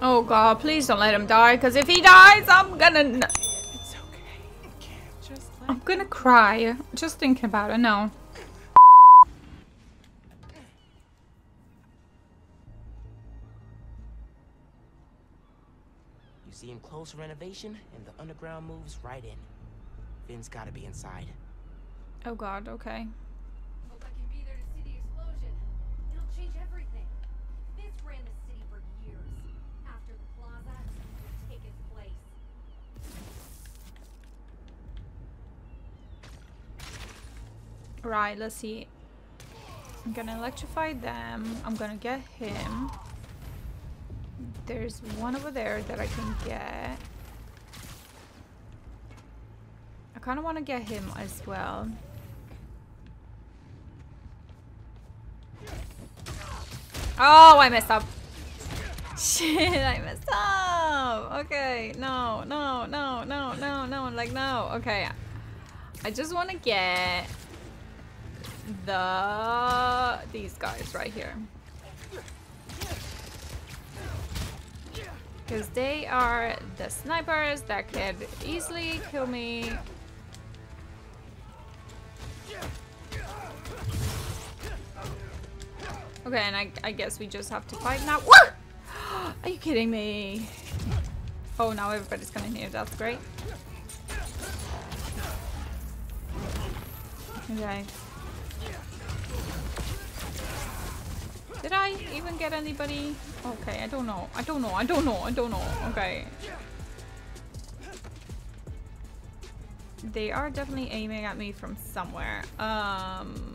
Oh god, please don't let him die, because if he dies, I'm gonna... It's okay. Can't just let I'm gonna cry. Just thinking about it, no. You see him close renovation, and the underground moves right in. Phin's gotta be inside. Oh god, okay. Hope I can be there to see the explosion. It'll change everything. Right, let's see. I'm gonna electrify them. I'm gonna get him. There's one over there that I can get. I kind of want to get him as well. Oh, I messed up. Shit, I messed up. Okay, no, no, no, no, no, no, like no. Okay, I just want to get the these guys right here. Because they are the snipers that could easily kill me. Okay, and I, I guess we just have to fight now. What? Are you kidding me? Oh, now everybody's coming here. That's great. Okay. Did I even get anybody? Okay, I don't know. I don't know. I don't know. I don't know. Okay. They are definitely aiming at me from somewhere. Um.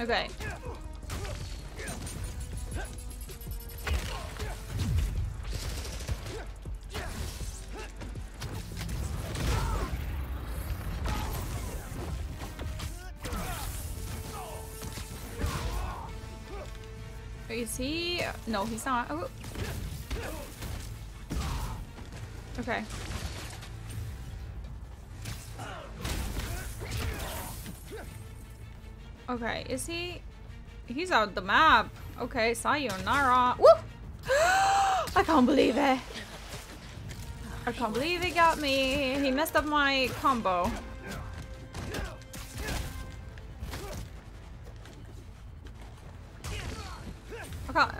Okay. Is he? No, he's not. Oh. Okay. Okay, is he? He's out the map. Okay, sayonara. Woo! I can't believe it. I can't believe he got me. He messed up my combo.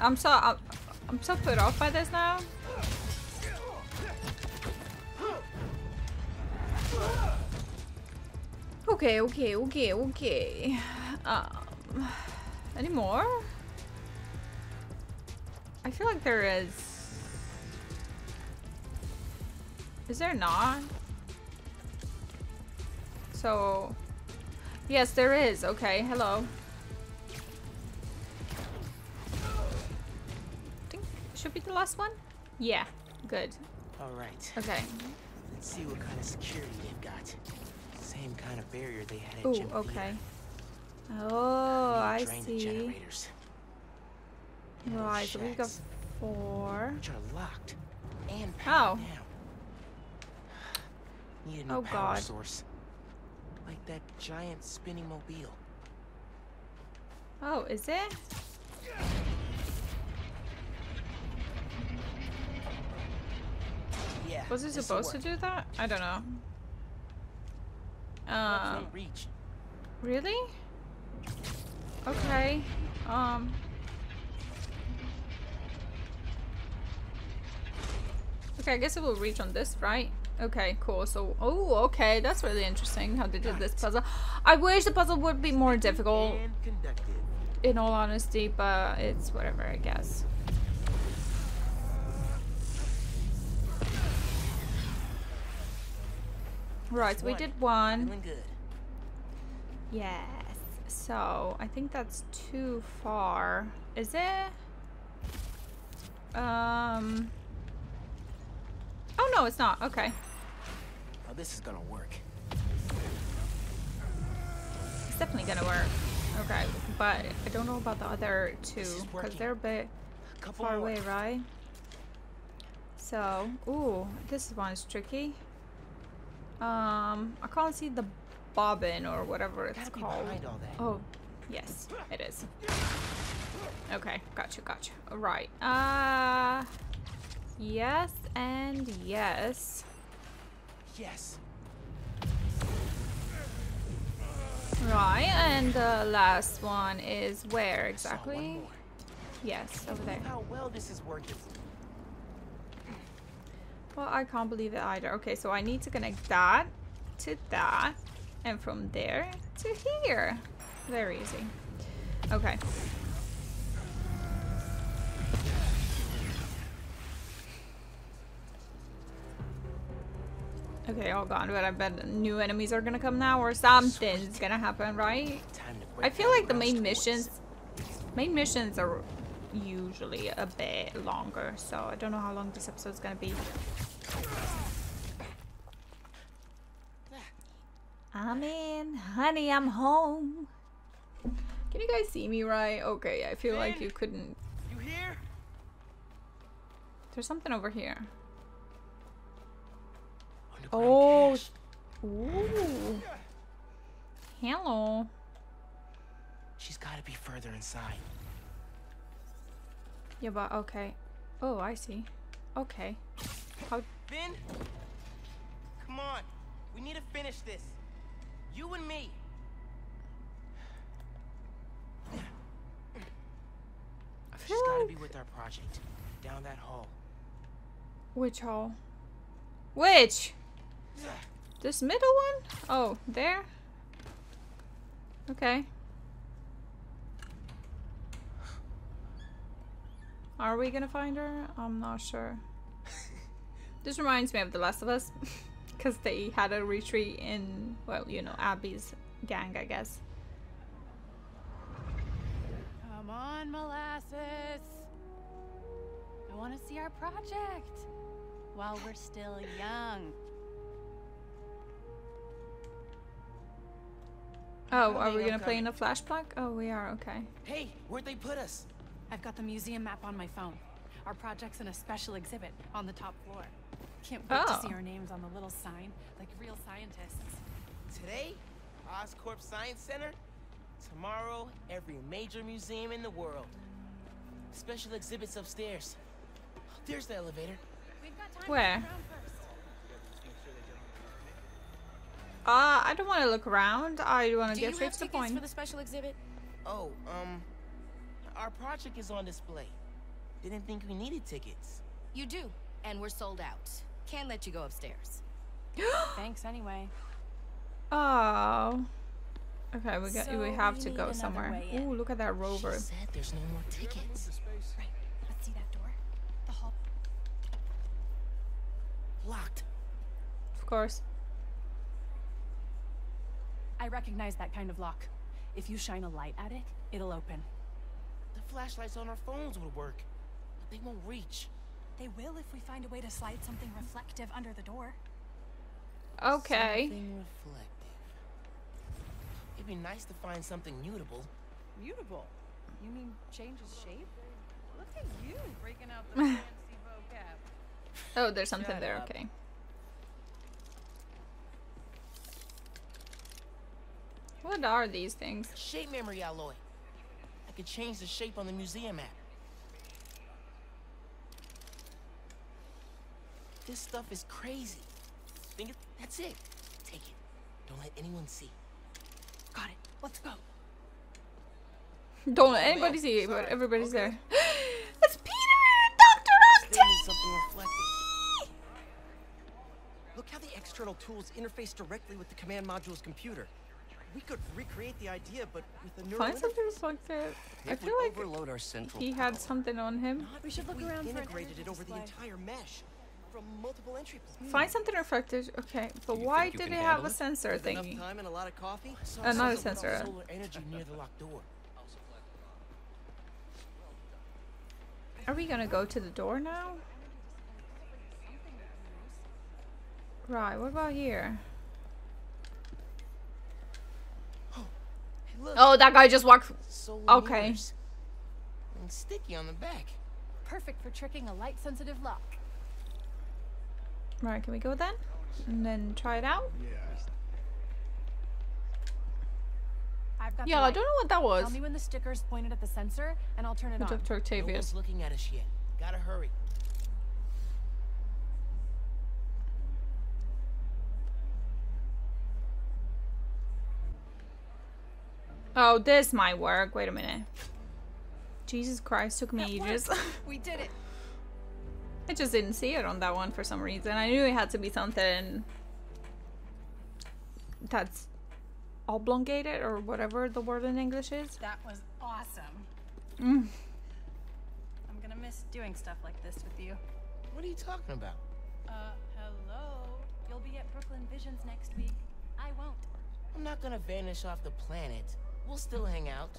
I'm so I'm, I'm so put off by this now. Okay, okay, okay, okay. Um, any more? I feel like there is. Is there not? So, yes, there is. Okay, hello. Last one. Yeah, good. All right. Okay. Let's see what kind of security they've got. Same kind of barrier they had at Ooh, okay. Oh, I Need to drain the see. Right, so we've got four. which are locked and Oh. powered. Need a new Oh, power God. source. Like that giant spinning mobile. Oh, is it? Yeah. Was he supposed to do that? I don't know. Reach. really? Okay. Um. Okay, I guess it will reach on this, right? Okay, cool. So, oh, okay, that's really interesting how they did this puzzle. I wish the puzzle would be more difficult, in all honesty, but it's whatever, I guess. Right, so we did one. Feeling good. Yes. So I think that's too far. Is it? Um. Oh no, it's not. Okay. Oh, this is gonna work. It's definitely gonna work. Okay, but I don't know about the other two because they're a bit Couple far more. away, right? So, ooh, this one is tricky. Um, I can't see the bobbin or whatever it's called. all. Oh, yes, it is. Okay, gotcha, gotcha. Right. Uh, yes and yes. Yes. Right, and the last one is where exactly? Yes, over there. How well this is working. Well, I can't believe it either. Okay, so I need to connect that to that, and from there to here. Very easy. Okay. Okay, oh all gone, but I bet new enemies are gonna come now, or something's gonna happen, right? I feel like the main missions, main missions are usually a bit longer, so I don't know how long this episode's gonna be. I'm in, honey, I'm home. Can you guys see me right? Okay, I feel like you couldn't. You here? There's something over here. Oh, ooh. Hello. She's got to be further inside. Yeah, but okay. Oh, I see. Okay. How Phin, come on. We need to finish this. You and me. I She's feel got to be with our project. Down that hall. which hole? Which? This middle one? Oh, there. Okay. Are we gonna find her? I'm not sure. this reminds me of The Last of Us, because they had a retreat in, well, you know, Abby's gang, I guess. Come on, molasses. I want to see our project while we're still young. Oh, are we gonna play in coming. a flashback? Oh, we are. Okay. Hey, where'd they put us? I've got the museum map on my phone. Our project's in a special exhibit on the top floor. Can't wait Oh. to see our names on the little sign, like real scientists. Today, Oscorp Science Center. Tomorrow, every major museum in the world. Special exhibits upstairs. There's the elevator. We've got time Where? to look around first. Uh, I don't want to look around. I want to Do get you straight have to the tickets point. for the special exhibit? Oh, um, our project is on display. Didn't think we needed tickets. You do, and we're sold out. Can't let you go upstairs. Thanks anyway. Oh. Okay, we got we have we to go somewhere. way. Ooh, look at that rover. She said there's no more tickets. Right. Let's see that door. The hall. Locked. Of course. I recognize that kind of lock. If you shine a light at it, it'll open. The flashlights on our phones would work, but they won't reach. They will if we find a way to slide something reflective under the door. Okay. Something reflective. It'd be nice to find something mutable. Mutable? You mean changes shape? Look at you breaking out the fancy vocab. Oh, there's something Shut there. up. Okay. What are these things? Shape memory alloy. I could change the shape on the museum map. This stuff is crazy. Think it, that's it. Take it. Don't let anyone see. Got it. Let's go. Don't let Oh, anybody man. see it, but everybody's Okay. there. it's Peter! Dr. Still need Octavius! something reflective. Look how the external tools interface directly with the command module's computer. We could recreate the idea, but with a neural Find something interface. reflective. I It feel would like overload our central he had something on him. Not We should look we around for an integrated it over the entire mesh from multiple entry points. Find hmm. something reflective. Okay, but why did can it have handle a sensor With enough thingy? time and a lot of coffee? I saw not a something with sensor. Solar energy near the locked door. Are we gonna go to the door now? Right, what about here? Look. Oh, that guy just walked. Solar okay. And sticky on the back. Perfect for tricking a light sensitive lock. Right, can we go then? And then try it out? I've got Yeah, I don't know what that was. Tell me when the sticker's pointed at the sensor, and I'll turn it on. Dr. Octavius. one's looking at us yet. Gotta hurry. Oh, this might work. Wait a minute. Jesus Christ, took me ages. We did it. I just didn't see it on that one for some reason. I knew it had to be something that's oblongated or whatever the word in English is. That was awesome. Mm. I'm gonna miss doing stuff like this with you. What are you talking about? Uh, hello? You'll be at Brooklyn Visions next week. I won't. I'm not gonna vanish off the planet. We'll still hang out.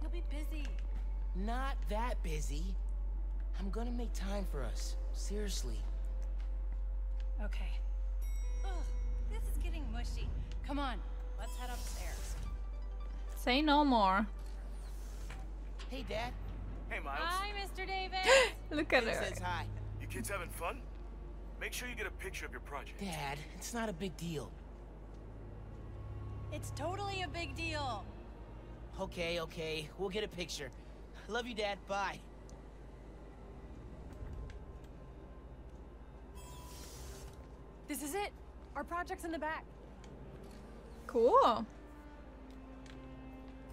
You'll be busy. Not that busy. I'm gonna make time for us. Seriously. Okay. Ugh, this is getting mushy. Come on, let's head upstairs. Say no more. Hey, Dad. Hey, Miles. Hi, Mr. Davis. Look at He her. says hi. You kids having fun? Make sure you get a picture of your project. Dad, it's not a big deal. it's totally a big deal. Okay, okay. We'll get a picture. Love you, Dad. Bye. This is it. Our project's in the back. Cool.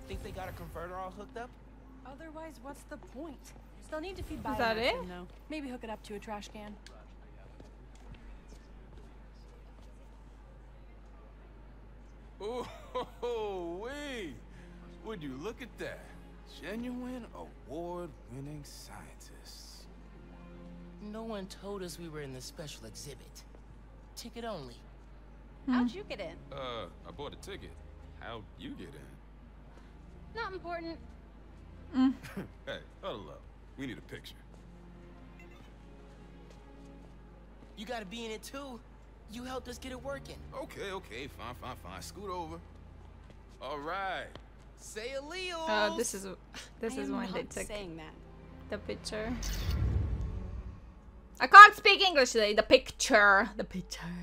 Think they got a converter all hooked up? Otherwise, what's the point? Still need to feed Is that it? in, though. Maybe hook it up to a trash can. Oh, wait. Would you look at that? Genuine award-winning scientists. No one told us we were in the special exhibit. Ticket only. How'd you get in? Uh, I bought a ticket. How'd you get in? Not important. Hey, huddle up. We need a picture. You gotta be in it too. You helped us get it working. Okay, okay, fine, fine, fine. Scoot over. All right. Say a Leo. Uh, this is this I is when they took saying that. the picture. I can't speak English today. The picture. The picture.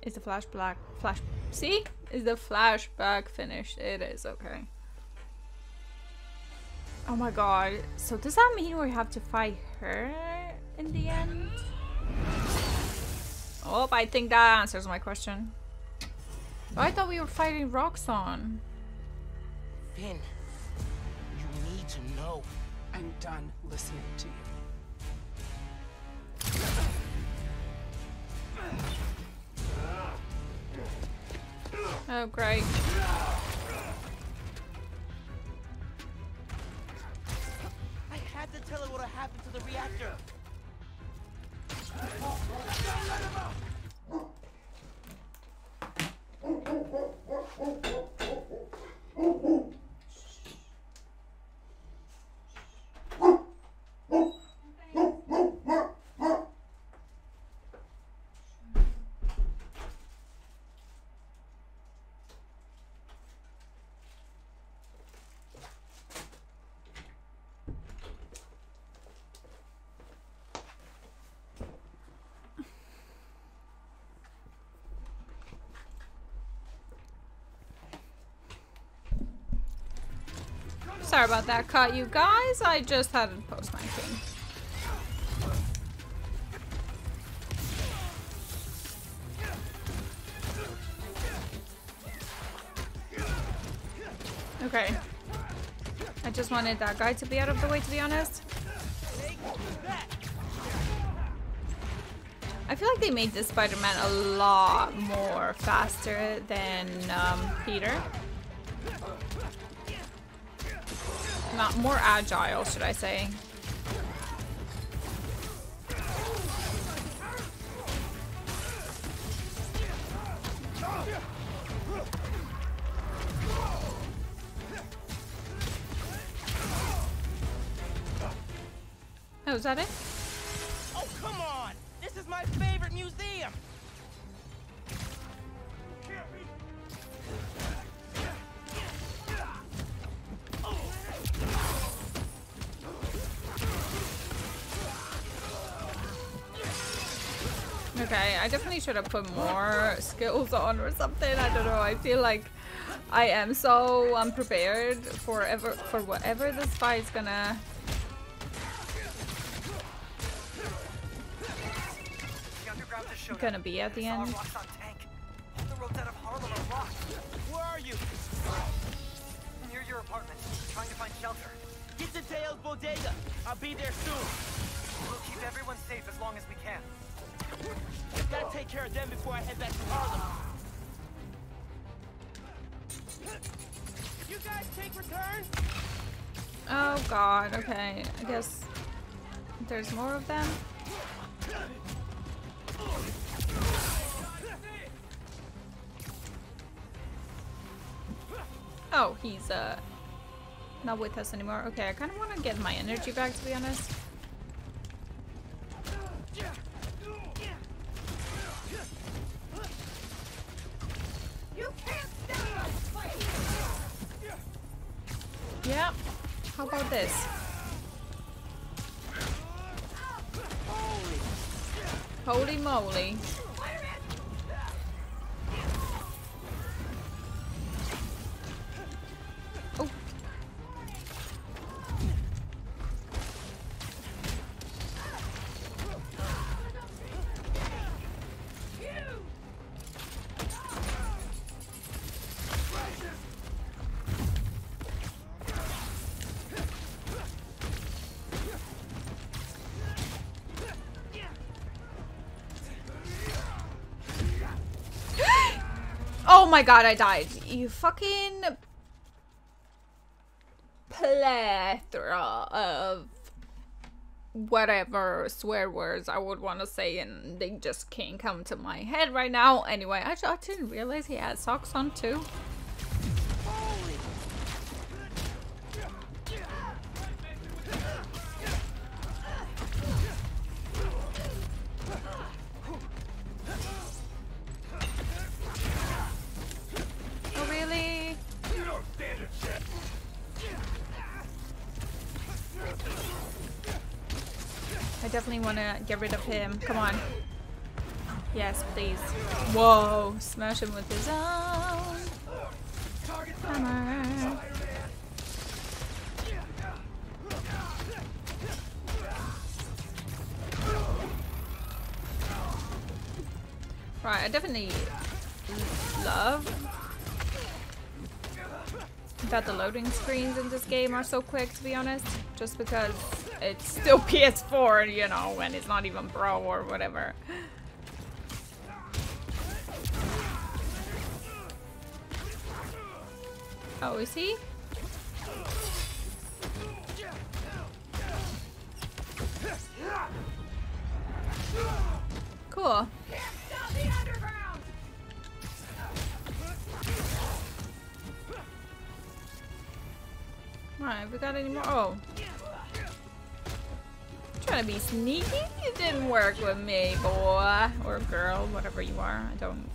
Is the flashback flash? See, is the flashback finished? It is okay. Oh my god. So does that mean we have to fight her in the end? Oh, I think that answers my question. I thought we were fighting Roxxon. Phin, you need to know. I'm done listening to you. Oh, great. I had to tell her what happened to the reactor. Oh, oh. Sorry about that cut, you guys. I just had to post my thing. Okay. I just wanted that guy to be out of the way, to be honest. I feel like they made this Spider-Man a lot more faster than um, Peter. More agile, should I say. Oh, is that it? Should have put more skills on or something. I don't know. I feel like I am so unprepared for ever for whatever this fight's gonna. Gonna be at the end. Where are you? Near your apartment, trying to find shelter. Get to Teo's bodega. I'll be there soon. We'll keep everyone safe as long as we can. Gotta take care of them before I head back to Harlem. You guys take return? Oh god. Okay. I guess there's more of them. Oh, he's uh not with us anymore. Okay, I kind of want to get my energy back to be honest. My god, I died. You fucking plethora of whatever swear words I would want to say and they just can't come to my head right now. Anyway, I, I didn't realize he had socks on too. Definitely want to get rid of him. Come on. Yes, please. Whoa! Smash him with his own hammer. Right, I definitely love that the loading screens in this game are so quick, to be honest. Just because it's still PS4, you know, and it's not even Pro or whatever. Oh, is he? Didn't work with me, boy. Or girl, whatever you are. I don't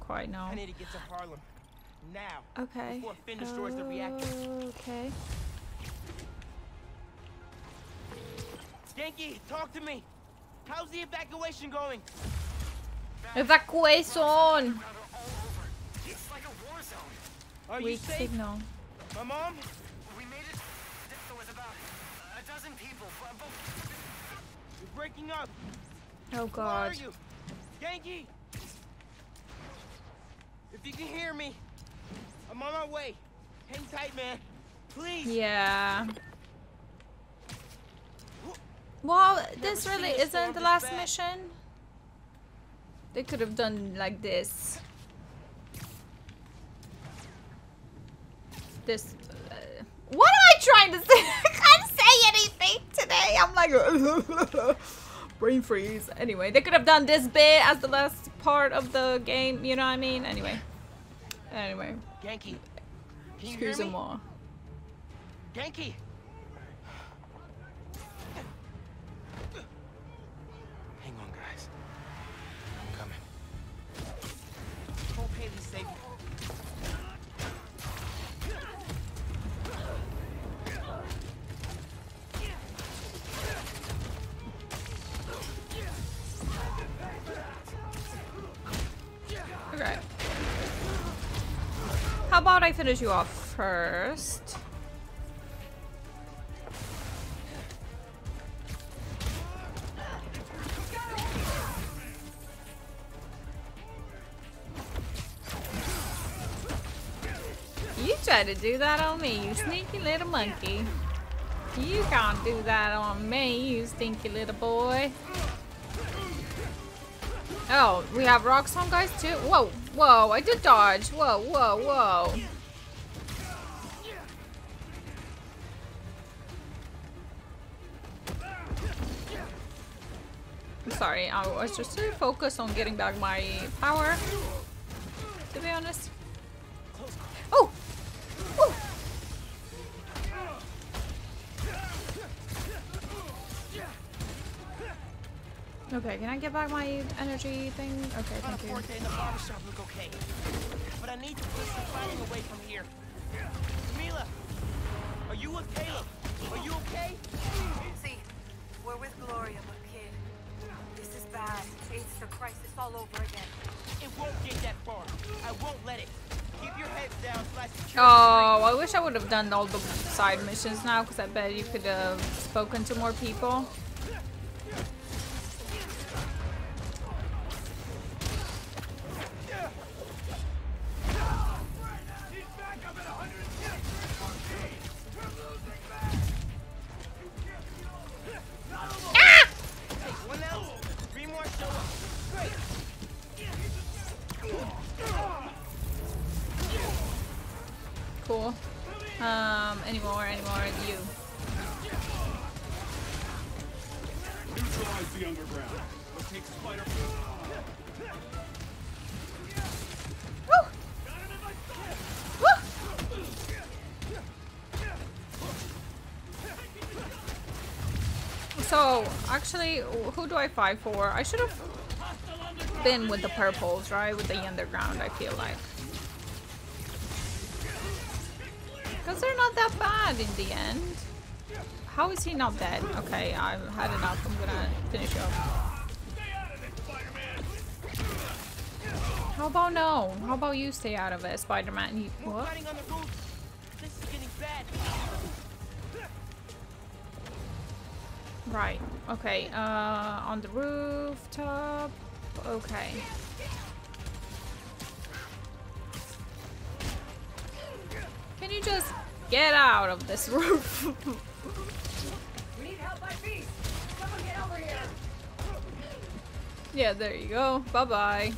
quite know. I need to get to Harlem. Now. Okay. Before Phin destroys the reactor. Okay. Ganke, talk to me. How's the evacuation going? Evacuation! It's like a war zone. Are you Weak safe? signal. My mom? We made it. There was about a dozen people. but- but- You're breaking up. Oh Where are god. you? Ganke! If you can hear me, I'm on my way. Hang tight, man. Please. Yeah. Well, this really isn't the last bad. mission. They could have done like this. This. Uh, what am I trying to say? I can't say anything today. I'm like brain freeze. Anyway, they could have done this bit as the last part of the game. You know what I mean? Anyway. Anyway. Ganke, can you hear me? Excusez-moi. Ganke! Finish you off first? You try to do that on me, you sneaky little monkey. You can't do that on me, you stinky little boy. Oh, we have Roxxon guys too? Whoa, whoa, I did dodge. Whoa, whoa, whoa. I'm sorry, I was just too focused on getting back my power. To be honest. Oh! Oh! Okay, can I get back my energy thing? Okay, thank you. in the barbershop look okay. But I need to put some fighting away from here. Camila, are you with Caleb? Are you okay? See, we're with Gloria, but kid, bad. It's the crisis all over again. It won't get that far. I won't let it. Keep your heads down so I secure Oh, I wish I would have done all the side missions now, because I bet you could have spoken to more people. Actually, who do I fight for? I should have been with the purples, right? With the underground, I feel like. Because they're not that bad in the end. How is he not dead? Okay, I've had enough. I'm gonna finish off. How about no? How about you stay out of it, Spider-Man? What? Right. Okay. Uh, on the rooftop. Okay. Can you just get out of this roof? Yeah, there you go. Bye bye.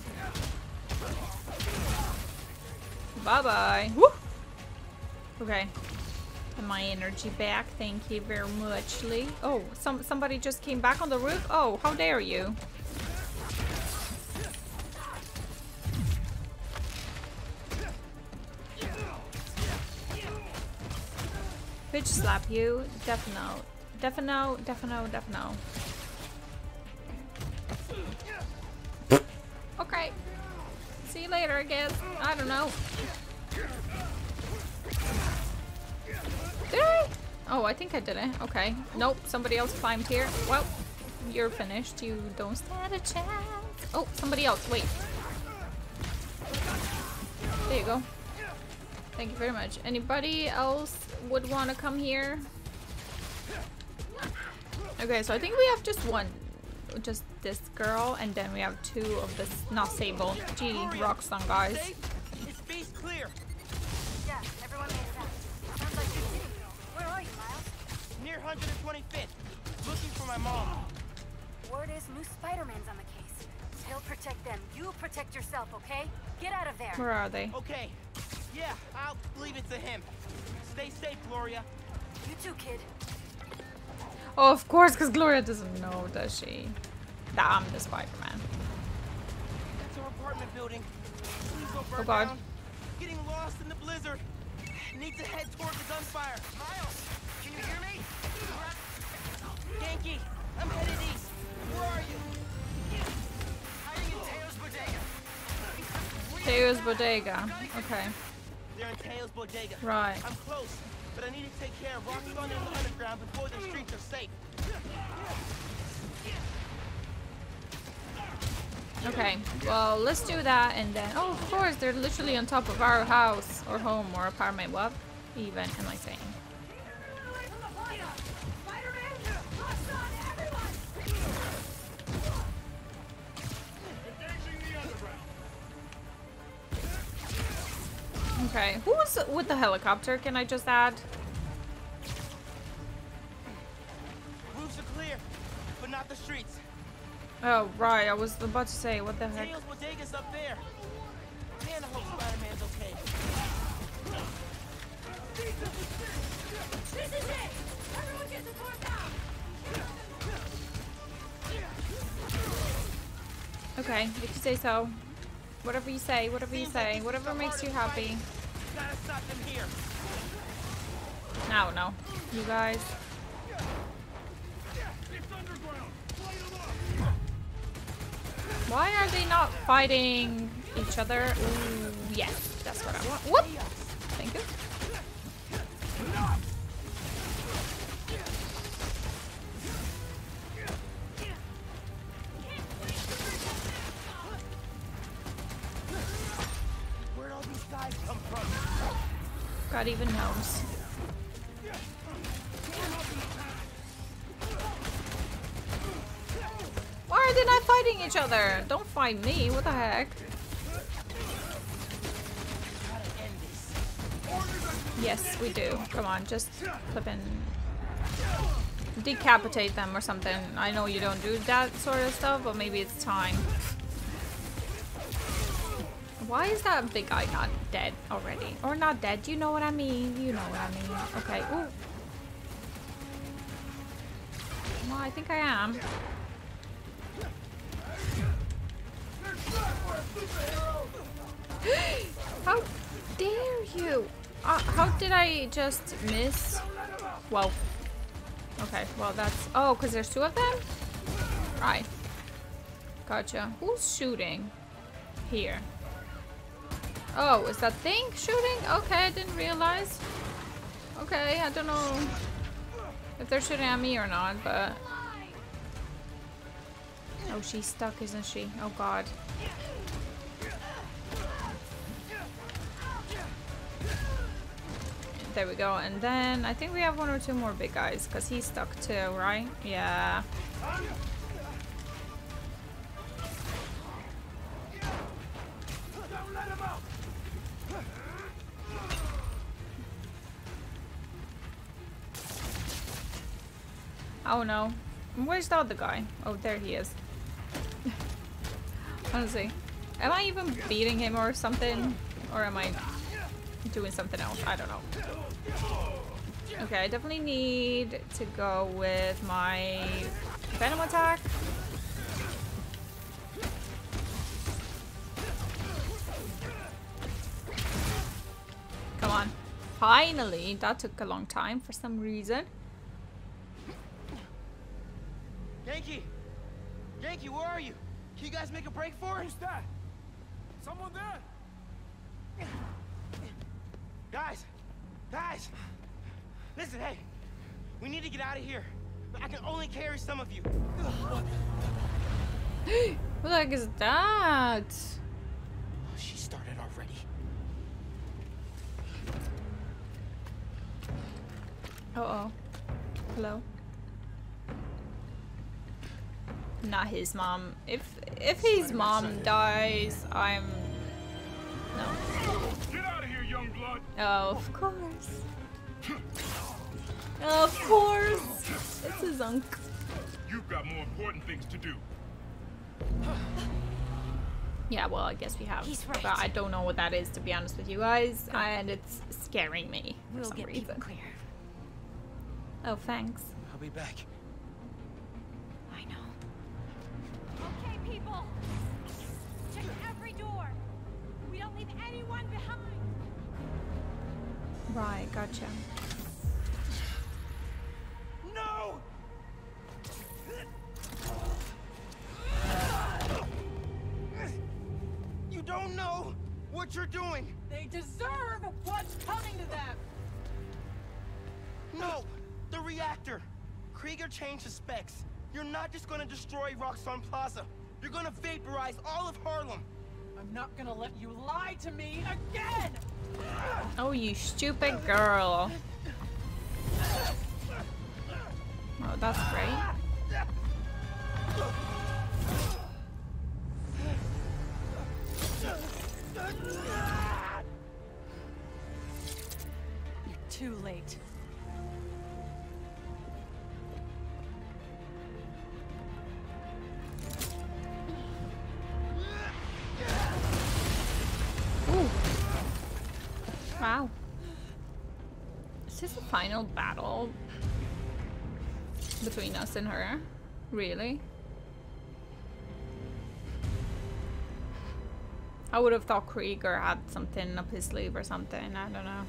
Bye bye. Woo! Okay. My energy back. Thank you very much, Lee. Oh, some somebody just came back on the roof. Oh, how dare you? Bitch slap you. Defino. Defino, defino, defino. Okay. See you later, I guess. I don't know. Oh, I think I did it. Okay. Nope, somebody else climbed here. Well, you're finished. You don't stand a chance. Oh, somebody else. Wait. There you go. Thank you very much. Anybody else would want to come here? Okay, so I think we have just one. Just this girl, and then we have two of this, not Sable. Gee, Roxxon, guys. 125th. Looking for my mom. Word is new Spider-Man's on the case. He'll protect them. You protect yourself, okay? Get out of there. Where are they? Okay. Yeah, I'll leave it to him. Stay safe, Gloria. You too, kid. Oh, of course, because Gloria doesn't know, does she? That I'm the Spider-Man. That's our apartment building. Please don't oh, burn Oh, God. down. Getting lost in the blizzard. Need to head toward the gunfire. Miles, can you hear me? Ganke, I'm headed east. Where are you? Hiding in Teo's bodega. Teo's Bodega. Okay. They're in Teo's bodega. Right. I'm close, but I need to take care of and the underground before the streets are safe. Okay, well, let's do that and then... Oh, of course, they're literally on top of our house or home or apartment. What even am I saying? Okay, who was with the helicopter? Can I just add? Roofs are clear, but not the streets. Oh, right, I was about to say, what the heck? Daniel's bodega's up there. Man, I hope Spider-Man's okay. This is it! Everyone get the force out! Okay, if you say so. Whatever you say, whatever you say, whatever makes you hardest happy. Gotta stop them here. No, no. You guys. Why are they not fighting each other? Ooh, yes, that's what I want. Whoop! Thank you. God even knows. Why are they not fighting each other? Don't fight me. What the heck? Yes, we do. Come on, just flippin' decapitate them or something. I know you don't do that sort of stuff, but maybe it's time. Why is that big guy not dead already? Or not dead, you know what I mean? You know what I mean. Okay, ooh. Well, I think I am. How dare you? Uh, how did I just miss? Well, okay, well that's... Oh, because there's two of them? Right. Gotcha. Who's shooting? Here. Oh, is that thing shooting? Okay, I didn't realize. Okay, I don't know if they're shooting at me or not, but... Oh, she's stuck, isn't she? Oh god. There we go, and then I think we have one or two more big guys, because he's stuck too, right? Yeah. Oh no. Where's the other guy? Oh, there he is. Honestly. Am I even beating him or something? Or am I doing something else? I don't know. Okay, I definitely need to go with my venom attack. Come on. Finally! That took a long time for some reason. Ganke! Ganke, where are you? Can you guys make a break for it? Who's that? Someone there? Guys! Guys! Listen, hey! We need to get out of here. I can only carry some of you. What the heck is that? She started already. Uh oh. Hello. Not his mom. If if his mom dies, I'm no. Get out of here, young blood! Oh, of course. Oh, of course. It's his uncle. You've got more important things to do. Yeah, well, I guess we have. He's right. But I don't know what that is, to be honest with you guys, and it's scaring me for We'll some get reason. people clear. Oh, thanks. I'll be back. People. Check every door. We don't leave anyone behind. Right, gotcha. No! You don't know what you're doing. They deserve what's coming to them. No, the reactor. Krieger changed the specs. You're not just gonna destroy Roxxon Plaza. You're gonna vaporize all of Harlem. I'm not gonna let you lie to me again! Oh, you stupid girl. Oh, that's great. You're too late. Final battle between us and her? Really? I would have thought Krieger had something up his sleeve or something. I don't know.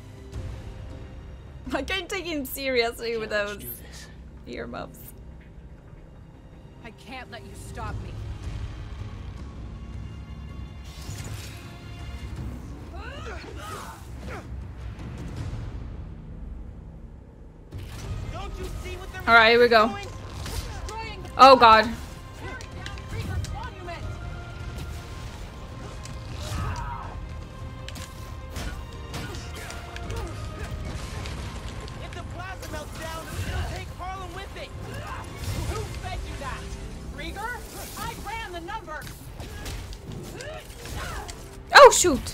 I can't take him seriously with Let's those earmuffs. I can't let you stop me. See what they're All right, here we go. Oh god. Oh down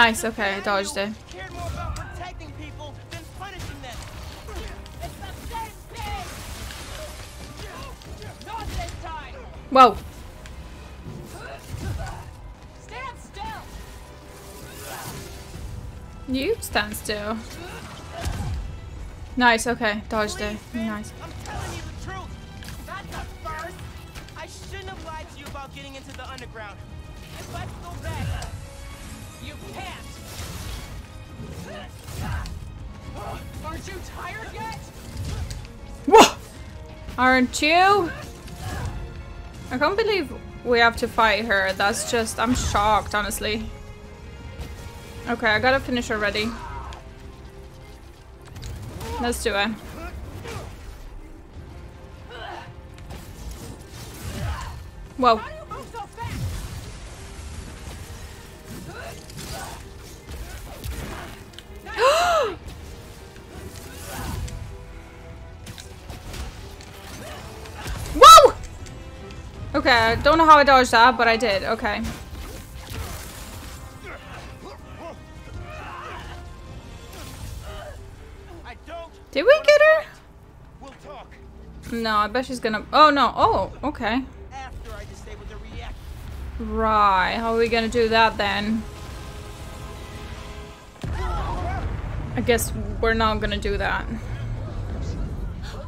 Nice. Okay, I dodged it. Cared more about protecting people than punishing them. It's the same thing! Not this time! Whoa. Stand still! You stand still. Nice. Okay, dodged it. Please, man, Nice. I'm telling you the truth. That's a first. I shouldn't have lied to you about getting into the underground. If I go back, You can't! Aren't you tired yet? Whoa. Aren't you? I can't believe we have to fight her. That's just, I'm shocked, honestly. Okay, I gotta finish already. Let's do it. Whoa. Okay, I don't know how I dodged that, but I did. Okay. Did we get her? We'll No, I bet she's gonna. Oh no. Oh, okay. Right. How are we gonna do that then? I guess we're not gonna do that.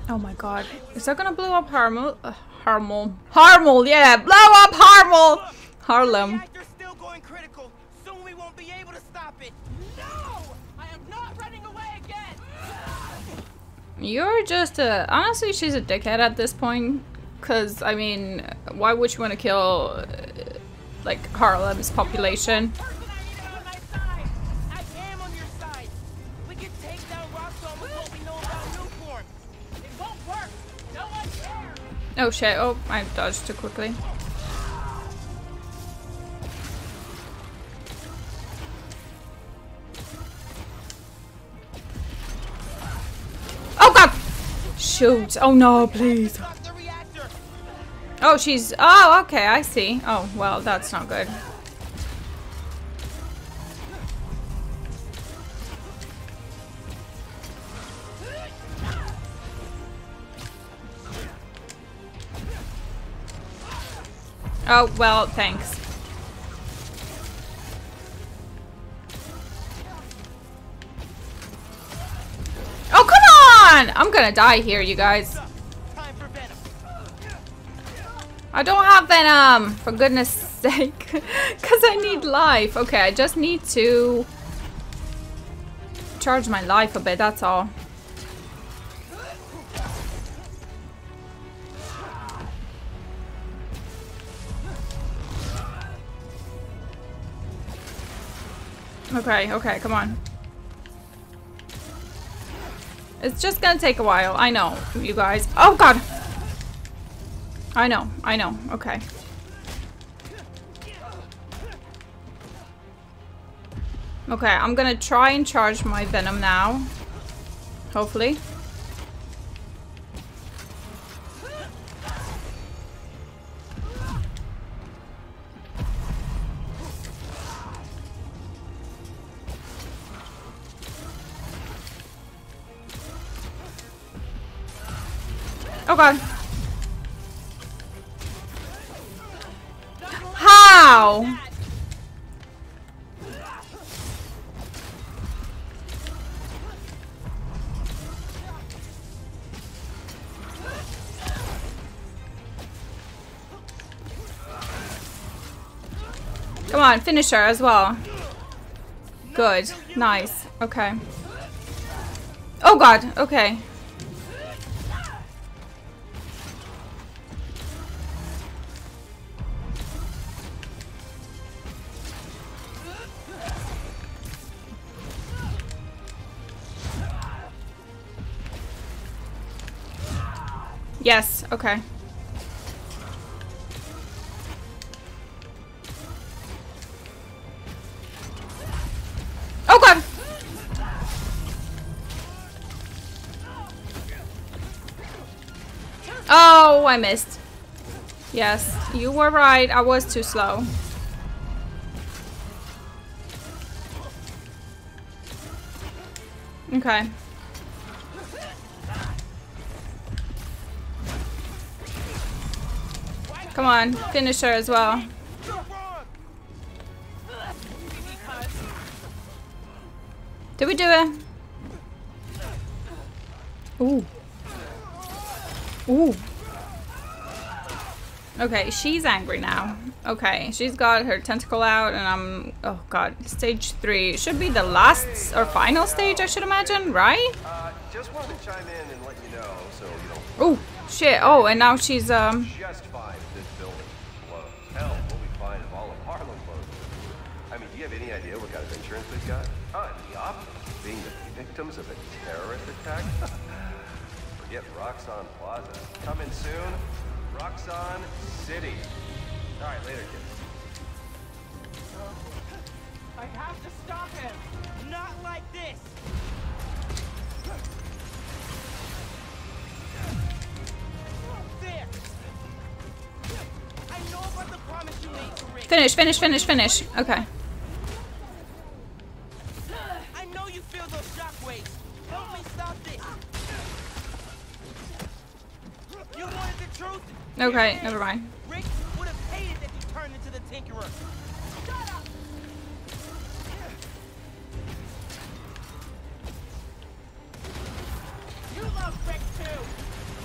Oh my god. Is that gonna blow up Harmel? Uh, Harmel. Harmel, yeah! Blow up Harmel! Harlem. Still going critical. Soon we won't be able to stop it. No! I am not running away again! You're just a. Honestly, she's a dickhead at this point. Because, I mean, why would you want to kill, like, Harlem's population? Oh shit, oh, I dodged too quickly. Oh god! Shoot, oh no, please. Stop the reactor. Oh, she's, oh, okay, I see. Oh, well, that's not good. Oh, well, thanks. Oh, come on! I'm gonna die here, you guys. I don't have venom, for goodness sake. Because I need life. Okay, I just need to charge my life a bit, that's all. Okay, okay, come on. It's just gonna take a while. I know, you guys. Oh, God! I know, I know. Okay. Okay, I'm gonna try and charge my Venom now. Hopefully. Come on, finish her as well. Good. Nice. Okay. Oh god, okay. Yes, okay. I missed. Yes, you were right. I was too slow. Okay. Come on, finish her as well. Did we do it? Okay, she's angry now. Okay, she's got her tentacle out and I'm... Oh god, stage 3. Should be the last or final stage, I should imagine, right? Uh, just wanted to chime in and let you know so you. Oh, shit. Oh, and now she's, um... Just fine this building blows. Hell, we'll be fine if all of Harlem blows. I mean, do you have any idea what kind of insurance we've got? Uh, the opposite. Being the victims of a terrorist attack? Forget Roxxon Plaza. Coming soon, Roxxon City. Alright, later, kids. I have to stop him! Not like this! There! I know about the promise you made to Rick. Finish, finish, finish, finish. Okay. Okay, never mind. Rick would have hated that you turned into the Tinkerer. Shut up! You love Rick too.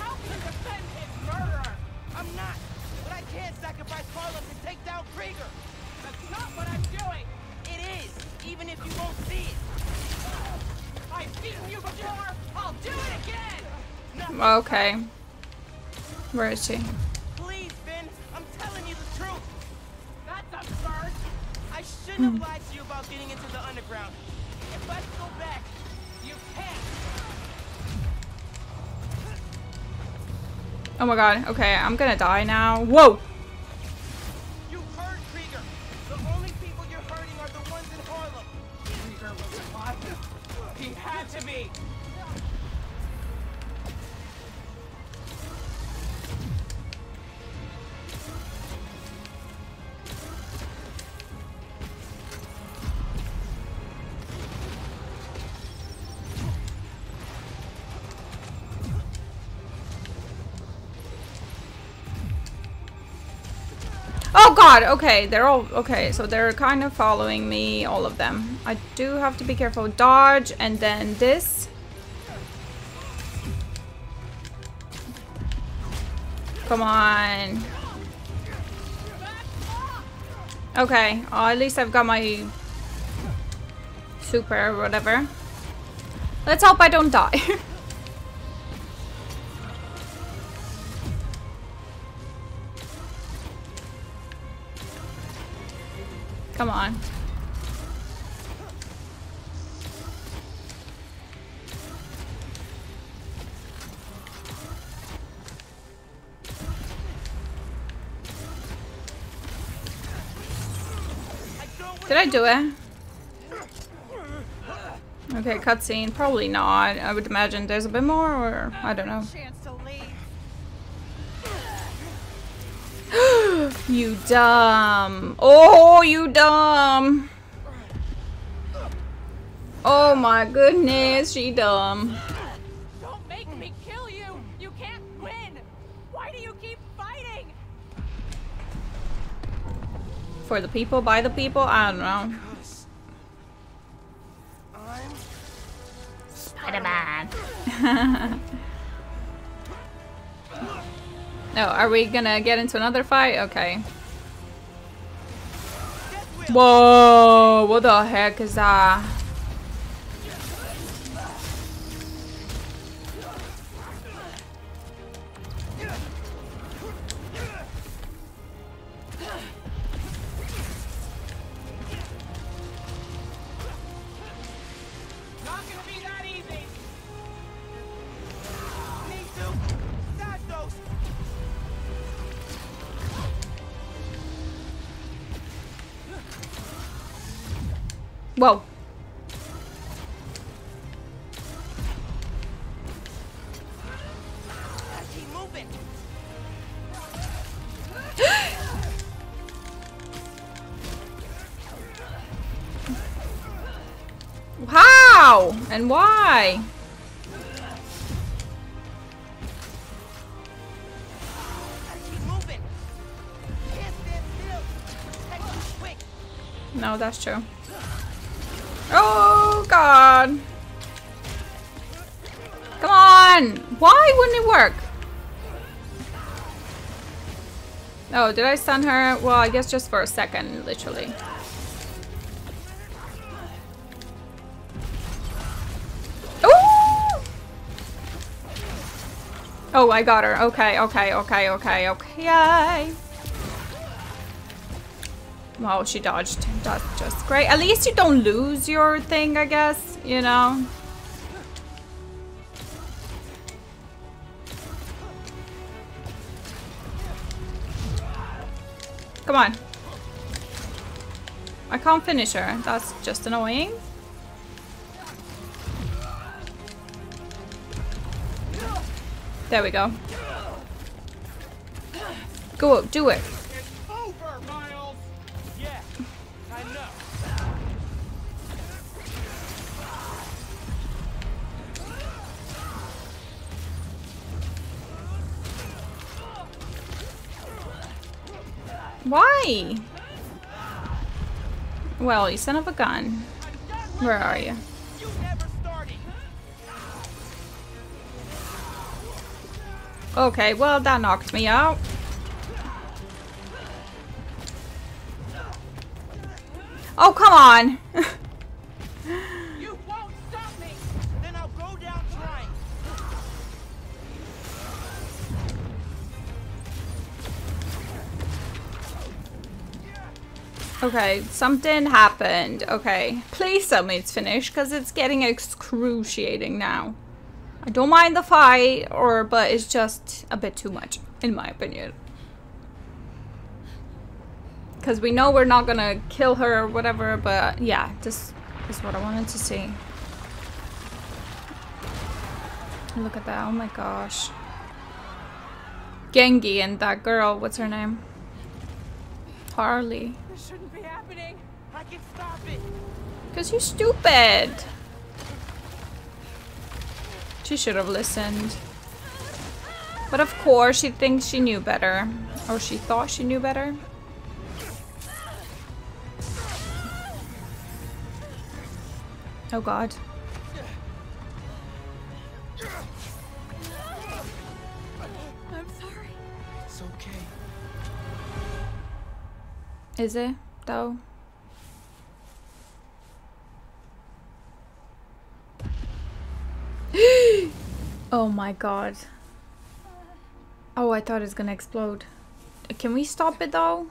How can you defend his murderer? I'm not, but I can't sacrifice Harlem to take down Krieger. That's not what I'm doing. It is, even if you won't see it. I've beaten you before. I'll do it again. Okay. Where is she? Oh my god. Okay, I'm gonna die now. Whoa! God, okay, they're all, okay, so they're kind of following me, all of them. I do have to be careful. Dodge, and then this. Come on. Okay, oh, at least I've got my super whatever. Let's hope I don't die. Come on. Did I do it? Okay, cutscene. Probably not. I would imagine there's a bit more, or I don't know. You dumb. Oh, you dumb. Oh my goodness, she dumb. Don't make me kill you! You can't win! Why do you keep fighting? For the people, by the people? I don't know. Spider-Man. no, are we gonna get into another fight? Okay. Whoa, what the heck is that? Whoa. How? And why? No, that's true. Oh, God. Come on. Why wouldn't it work? Oh, did I stun her? Well, I guess just for a second, literally. Oh, I got her. Okay, okay, okay, okay, okay. Wow, she dodged. That's just great. At least you don't lose your thing, I guess, you know? Come on. I can't finish her. That's just annoying. There we go. Go, do it. Well, you son of a gun. Where are you? Okay, well, that knocked me out. Oh, come on! Okay, something happened. Okay, please tell me it's finished, because it's getting excruciating now. I don't mind the fight, or but it's just a bit too much, in my opinion. Because we know we're not gonna kill her or whatever, but yeah, this is what I wanted to see. Look at that, oh my gosh. Ganke and that girl, what's her name? Harley. This shouldn't be happening! I can stop it! Because you're stupid. She should have listened. But of course, she thinks she knew better. Or she thought she knew better. Oh god. I'm sorry. It's okay. Is it? Though. oh my god. Oh, I thought it was gonna explode. Can we stop it though?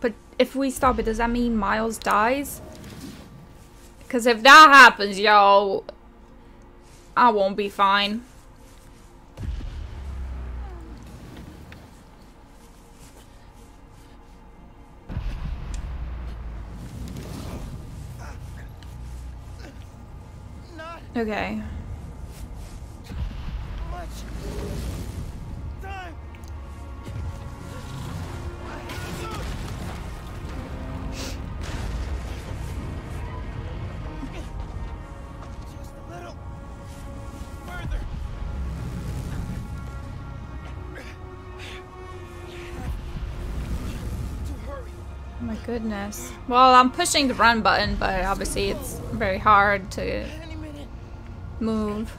But if we stop it, does that mean Miles dies? Because if that happens, yo, I won't be fine. Oh my goodness. Well, I'm pushing the run button, but obviously it's very hard to. Move.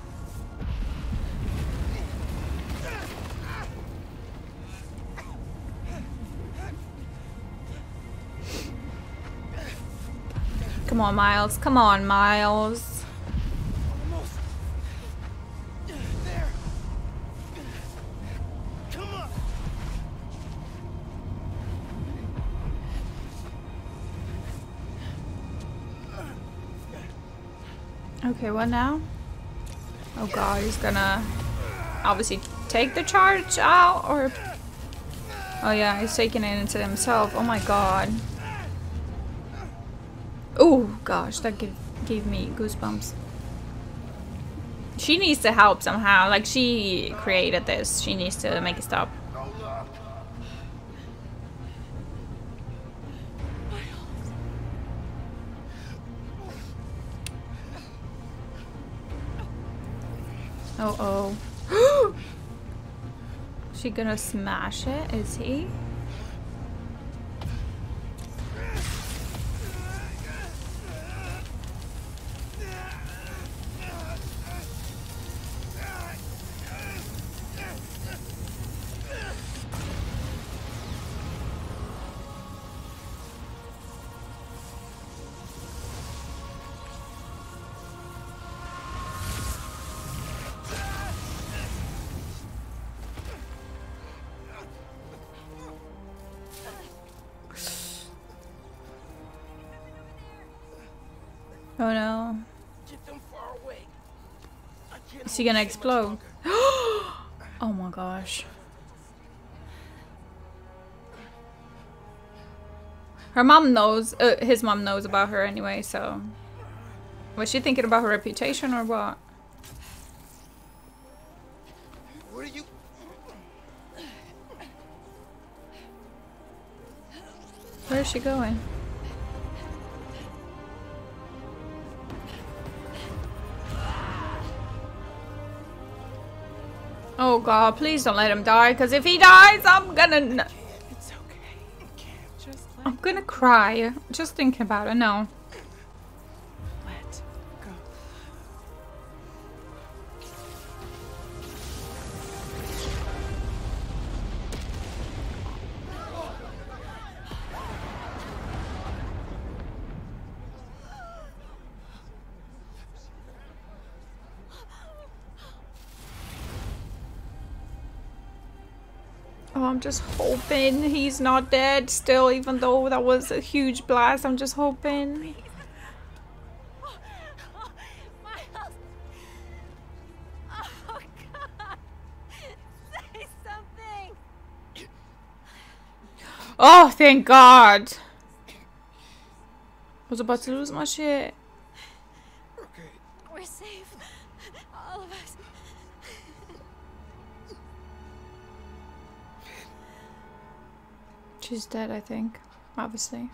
Come on, Miles. Come on, Miles. Come on. Okay, what now? Oh god, he's gonna obviously take the charge out or Oh yeah, he's taking it into himself. Oh my god. Oh gosh, that gave, gave me goosebumps. She needs to help somehow. Like she created this. She needs to make it stop. Oh oh. she gonna smash it? Is he? Oh no. Get them far away. Is he gonna hold this much explode? oh my gosh. Her mom knows, uh, his mom knows about her anyway, so. Was she thinking about her reputation or what? What are you? Where is she going? Oh god, please don't let him die, because if he dies, I'm gonna... It's okay. You can't just let, I'm gonna cry. Just thinking about it, no. I'm just hoping he's not dead still, even though that was a huge blast. I'm just hoping. Oh! Oh, thank God. I was about to lose my shit. She's dead, I think. Obviously.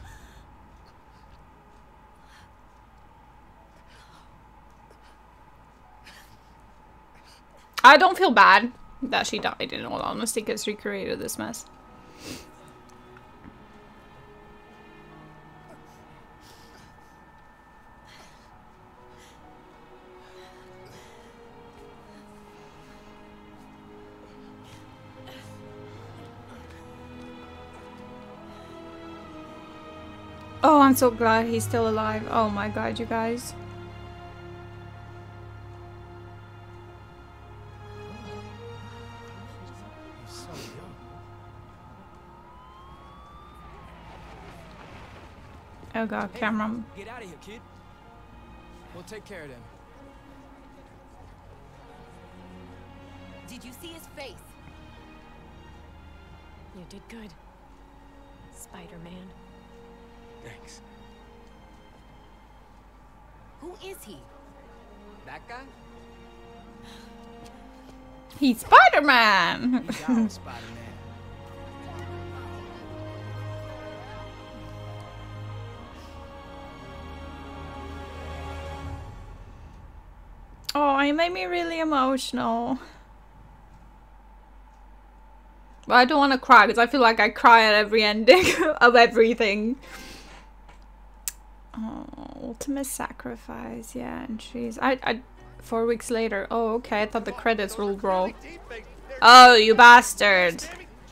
I don't feel bad that she died, in all honesty, because she created this mess. I'm so glad he's still alive. Oh my god, you guys. Oh god, camera. Get out of here, kid. We'll take care of them. Did you see his face? You did good. Spider-Man. Thanks. Who is he? That guy? He's Spider-Man! He's Spider-Man. oh, it made me really emotional. But I don't want to cry because I feel like I cry at every ending of everything. Ultimate sacrifice. Yeah, and she's I I four weeks later. Oh, okay. I thought the credits will roll. Oh, you bastard! Do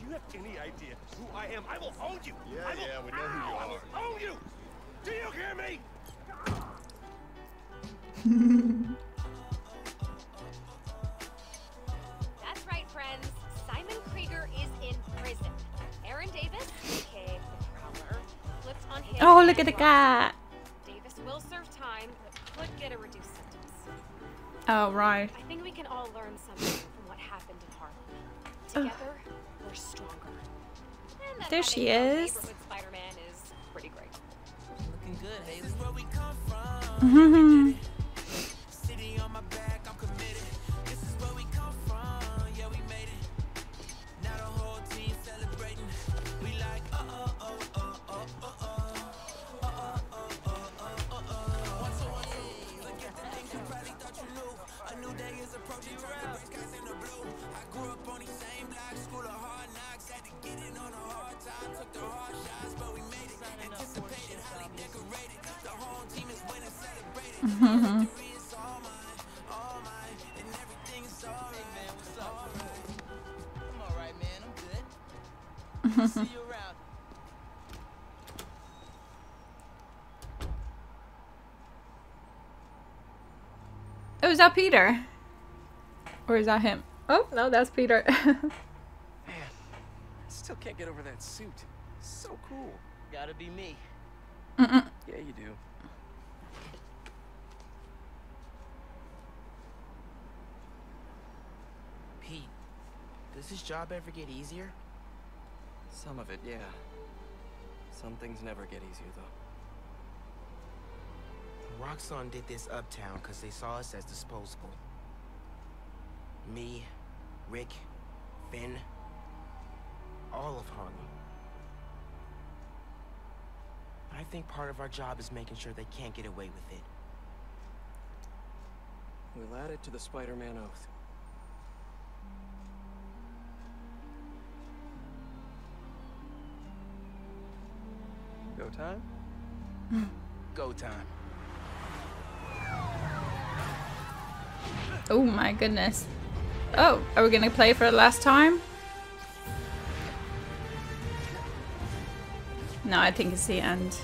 you have any idea who I am? I will own you. Yeah, I will, yeah, we know who you I will own you. Do you hear me? That's right, friends. Simon Krieger is in prison. Aaron Davis, the Prowler, flipped on him. Oh, look at the Rob. Oh right. I think we can all learn something from what happened in Harlem. Together, we're stronger. And There she is. neighborhood Spider-Man is pretty great. Looking good, Hailey. approaching. Turn the red skies into blue. I grew up on these same blocks. School of hard knocks. Had to get it on a hard time. Took the hard shots, but we made it. Anticipated, highly decorated. The whole team is winning, celebrated. Victory is all mine, all mine, and everything is alright. man, what's up? I'm alright, man. I'm good. See you around. Oh, is that Peter? Or is that him? Oh no, that's Peter. Man, I still can't get over that suit. So cool. Gotta be me. Mm-mm. Yeah, you do. Pete, does this job ever get easier? Some of it, yeah. Some things never get easier, though. Roxxon did this uptown because they saw us as disposable. Me, Rick, Phin, all of Harlem. I think part of our job is making sure they can't get away with it. We'll add it to the Spider-Man oath. Go time? Go time. oh my goodness. Oh, are we gonna play for the last time? No, I think it's the end.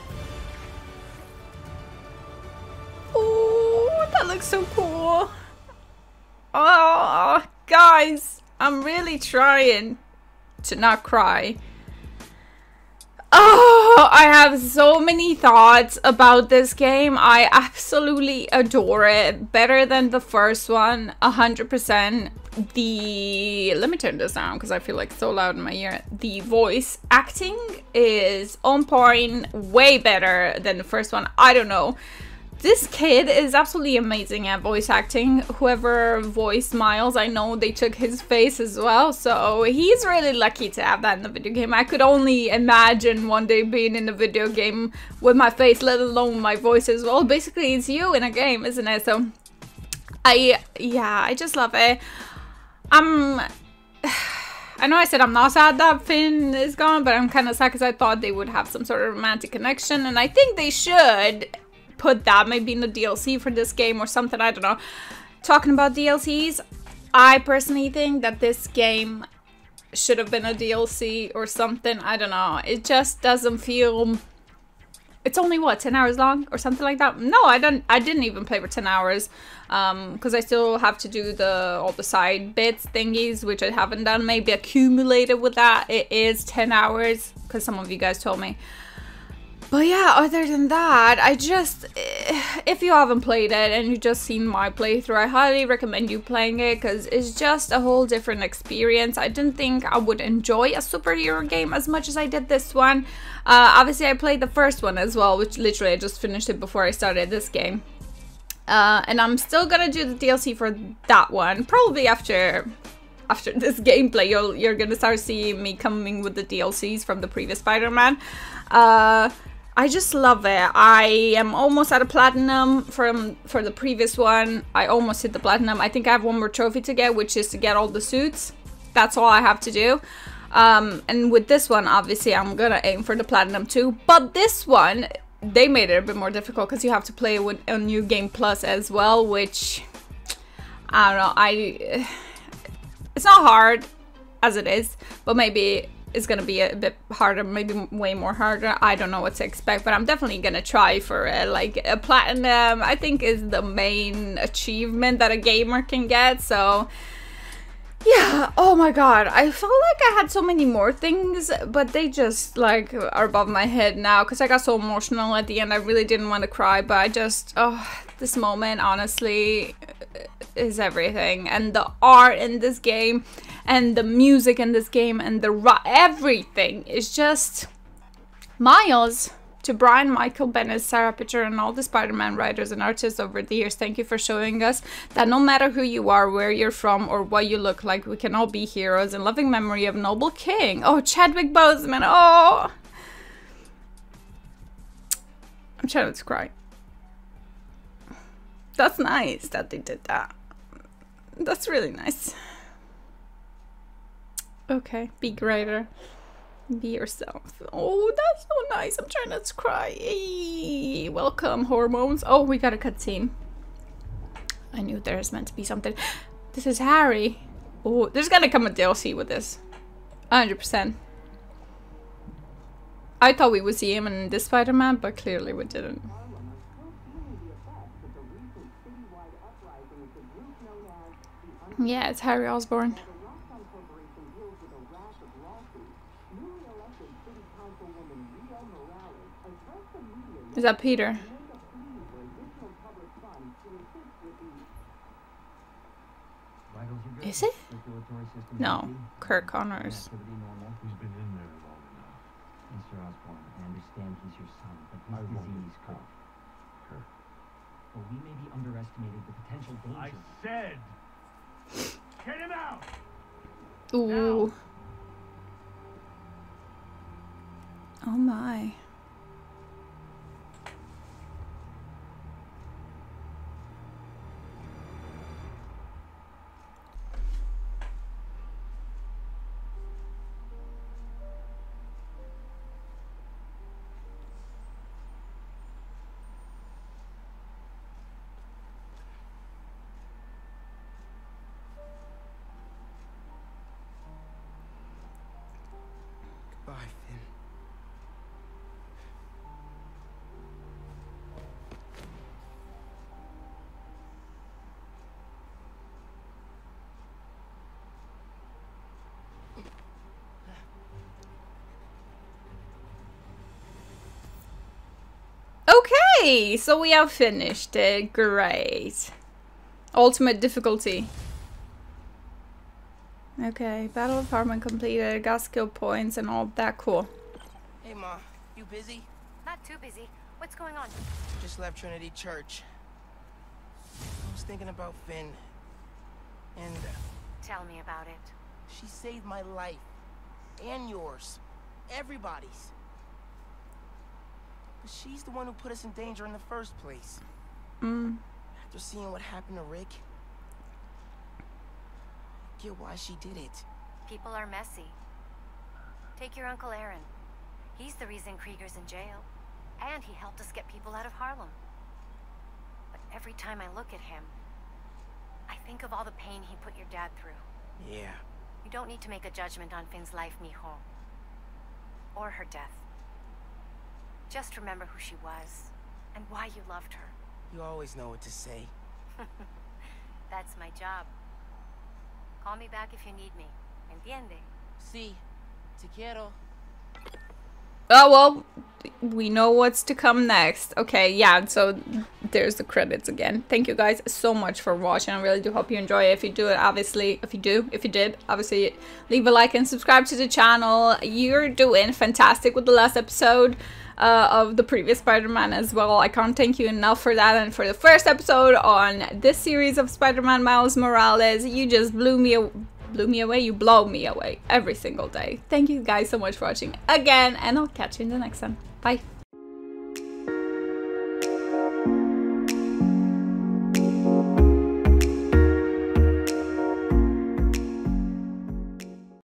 Oh, that looks so cool. Oh, guys, I'm really trying to not cry. Oh, I have so many thoughts about this game. I absolutely adore it. Better than the first one, 100%. The. Let me turn this down because I feel like so loud in my ear. The voice acting is on point, way better than the first one. I don't know. This kid is absolutely amazing at voice acting. Whoever voiced Miles, I know they took his face as well. So he's really lucky to have that in the video game. I could only imagine one day being in a video game with my face, let alone my voice as well. Basically, it's you in a game, isn't it? So I, yeah, I just love it. I'm. I know I said I'm not sad that Phin is gone, but I'm kind of sad because I thought they would have some sort of romantic connection, and I think they should put that maybe in the DLC for this game or something. I don't know. Talking about DLCs, I personally think that this game should have been a DLC or something. I don't know. It just doesn't feel it's only what 10 hours long or something like that? No i don't i didn't even play for 10 hours um because i still have to do the all the side bits thingies which i haven't done. Maybe accumulated with that. It is 10 hours because some of you guys told me but yeah, other than that, I just, eh, if you haven't played it and you've just seen my playthrough, I highly recommend you playing it because it's just a whole different experience. I didn't think I would enjoy a superhero game as much as I did this one. Uh, obviously, I played the first one as well, which literally I just finished it before I started this game. Uh, and I'm still gonna do the DLC for that one, probably after after this gameplay. You'll, you're gonna start seeing me coming with the DLCs from the previous Spider-Man. Uh, I just love it. I am almost at a platinum from for the previous one. I almost hit the platinum. I think I have one more trophy to get, which is to get all the suits. That's all I have to do. Um, and with this one, obviously, I'm gonna aim for the platinum too. But this one, they made it a bit more difficult because you have to play with a new game plus as well, which I don't know. I it's not hard as it is, but maybe is to be a bit harder, maybe way more harder. I don't know what to expect, but I'm definitely to try for it. Like a platinum, I think is the main achievement that a gamer can get. So yeah, oh my god, I felt like I had so many more things, but they just like are above my head now because I got so emotional at the end. I really didn't want to cry, but I just, oh, this moment honestly is everything. And the art in this game and the music in this game and the everything is just miles to Brian, Michael, Bendis, Sara Pichelli, and all the Spider-Man writers and artists over the years. Thank you for showing us that no matter who you are, where you're from, or what you look like, we can all be heroes in loving memory of Noble King. Oh, Chadwick Boseman. Oh, I'm trying not to cry. That's nice that they did that. That's really nice. Okay, be greater. Be yourself. Oh, that's so nice. I'm trying not to cry. Welcome, hormones. Oh, we got a cutscene. I knew there's meant to be something. This is Harry. Oh, there's gonna come a DLC with this. 100%. I thought we would see him in this Spider-Man, but clearly we didn't. Yeah, it's Harry Osborn. Is that Peter? Is it? No, Curt Connors. Mr. Osborn, I understand he's your son, but his disease could. But we may be underestimating the potential danger. I said, get him out. Ooh. Oh my. Okay, so we have finished it. Great. Ultimate difficulty. Okay, battle of apartment completed, got skill points and all that. Cool. Hey, Ma. You busy? Not too busy. What's going on? Just left Trinity Church. I was thinking about Phin. And... Uh, Tell me about it. She saved my life. And yours. Everybody's. But she's the one who put us in danger in the first place. Mm. After seeing what happened to Rick, I get why she did it. People are messy. Take your Uncle Aaron. He's the reason Krieger's in jail. And he helped us get people out of Harlem. But every time I look at him, I think of all the pain he put your dad through. Yeah. You don't need to make a judgment on Phin's life, mijo. Or her death. Just remember who she was and why you loved her. You always know what to say. That's my job. Call me back if you need me. Entiende? Si. te quiero. Oh well, we know what's to come next. Okay, yeah, so there's the credits again. Thank you guys so much for watching. I really do hope you enjoy it. If you do it, obviously, if you do, if you did, obviously leave a like and subscribe to the channel. You're doing fantastic with the last episode. Uh, of the previous Spider-Man as well. I can't thank you enough for that and for the first episode on this series of Spider-Man Miles Morales. You just blew me blew me away. You blow me away every single day. Thank you guys so much for watching again, and I'll catch you in the next one. Bye.